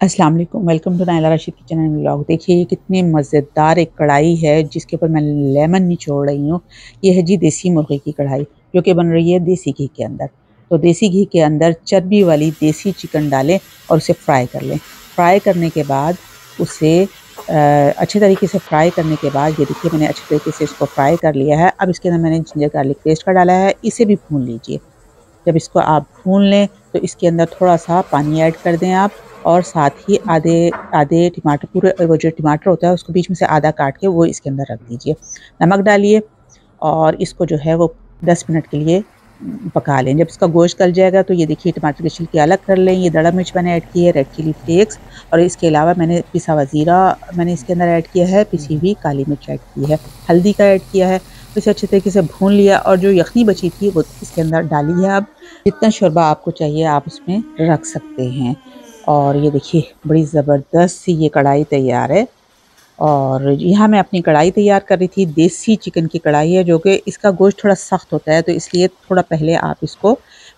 अस्सलाम वालेकुम welcome to Naila Rashid kitchen and vlog देखिए, ये कितनी मज़ेदार एक कढ़ाई है, जिसके ऊपर मैं लेमन निचोड़ रही हूँ। ये है जी देसी मुर्गे की कढ़ाई, जो कि बन रही है देसी घी के अंदर। तो देसी घी के अंदर चर्बी वाली देसी चिकन डालें और उसे फ्राई कर लें। फ्राई करने के बाद उसे अच्छे तरीके से फ्राई करने के बाद, ये देखिए मैंने अच्छे तरीके से इसको फ्राई कर लिया है। अब इसके अंदर मैंने जिंजर गार्लिक पेस्ट का डाला है, इसे भी भून लीजिए। जब इसको आप भून लें तो इसके अंदर थोड़ा सा पानी ऐड कर दें आप। और साथ ही आधे आधे टमाटर, पूरे, वो जो टमाटर होता है उसको बीच में से आधा काट के वो इसके अंदर रख दीजिए। नमक डालिए और इसको जो है वो दस मिनट के लिए पका लें। जब इसका गोश्त गल जाएगा तो ये देखिए टमाटर के छिलके अलग कर लें। ये दड़ा मिर्च मैंने ऐड की है, रेड चिली फ्लेक्स और इसके अलावा मैंने पिसा वज़ीरा मैंने इसके अंदर ऐड किया है, पिसी हुई काली मिर्च ऐड की है, हल्दी का ऐड किया है। इसे अच्छे तरीके से भून लिया और जो यखनी बची थी वो इसके अंदर डाली है। अब जितना शोरबा आपको चाहिए आप उसमें रख सकते हैं। और ये देखिए, बड़ी ज़बरदस्त सी ये कढ़ाई तैयार है। और यहाँ मैं अपनी कढ़ाई तैयार कर रही थी, देसी चिकन की कढ़ाई है, जो कि इसका गोश्त थोड़ा सख्त होता है तो इसलिए थोड़ा पहले आप इसको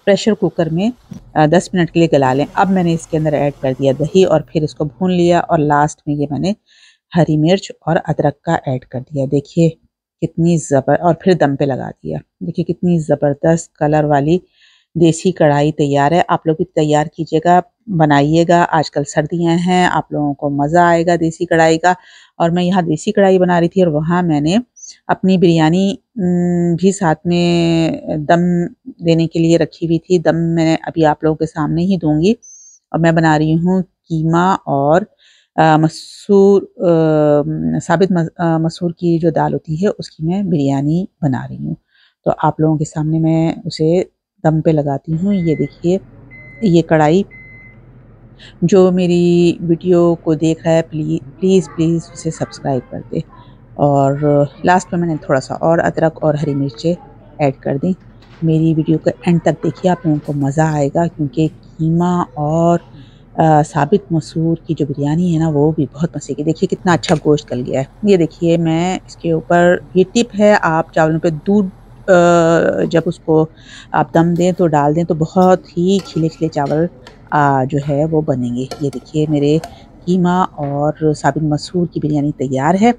प्रेशर कुकर में दस मिनट के लिए गला लें। अब मैंने इसके अंदर ऐड कर दिया दही और फिर इसको भून लिया और लास्ट में ये मैंने हरी मिर्च और अदरक का ऐड कर दिया। देखिए, कितनी ज़बर, और फिर दम पे लगा दिया। देखिए, कितनी ज़बरदस्त कलर वाली देसी कढ़ाई तैयार है। आप लोग भी तैयार कीजिएगा। बनाइएगा। आजकल सर्दियाँ हैं, आप लोगों को मज़ा आएगा देसी कढ़ाई का। और मैं यहाँ देसी कढ़ाई बना रही थी और वहाँ मैंने अपनी बिरयानी भी साथ में दम देने के लिए रखी हुई थी। दम मैं अभी आप लोगों के सामने ही दूँगी। और मैं बना रही हूँ कीमा और मसूर साबित मसूर की जो दाल होती है, उसकी मैं बिरयानी बना रही हूँ। तो आप लोगों के सामने मैं उसे दम पे लगाती हूँ। ये देखिए, ये कढ़ाई जो मेरी वीडियो को देख रहा है प्लीज़ प्लीज़ प्लीज़ उसे सब्सक्राइब कर दे। और लास्ट में मैंने थोड़ा सा और अदरक और हरी मिर्चें ऐड कर दी। मेरी वीडियो को एंड तक देखिए आप लोगों को मज़ा आएगा क्योंकि कीमा और आ, साबित मसूर की जो बिरयानी है ना वो भी बहुत मज़े की। देखिए कितना अच्छा गोश्त गल गया है। ये देखिए मैं इसके ऊपर ये टिप है आप चावलों पे दूध जब उसको आप दम दें तो डाल दें तो बहुत ही खिले खिले चावल जो है, वो बनेंगे। ये देखिए, मेरे कीमा और साबित मसूर की बिरयानी तैयार है।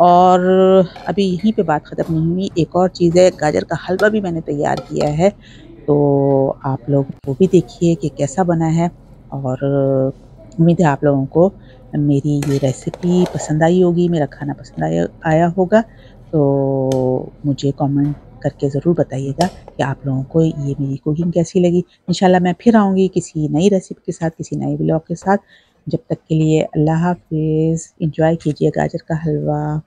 और अभी यहीं पे बात ख़त्म नहीं हुई। एक और चीज़ है, गाजर का हलवा भी मैंने तैयार किया है। तो आप लोग वो भी देखिए कि कैसा बना है। और उम्मीद है आप लोगों को मेरी ये रेसिपी पसंद आई होगी, मेरा खाना पसंद आया आया होगा। तो मुझे कमेंट करके ज़रूर बताइएगा कि आप लोगों को ये मेरी कुकिंग कैसी लगी। इंशाल्लाह मैं फिर आऊँगी किसी नई रेसिपी के साथ, किसी नए ब्लॉग के साथ। जब तक के लिए अल्लाह हाफिज़। इंजॉय कीजिए गाजर का हलवा।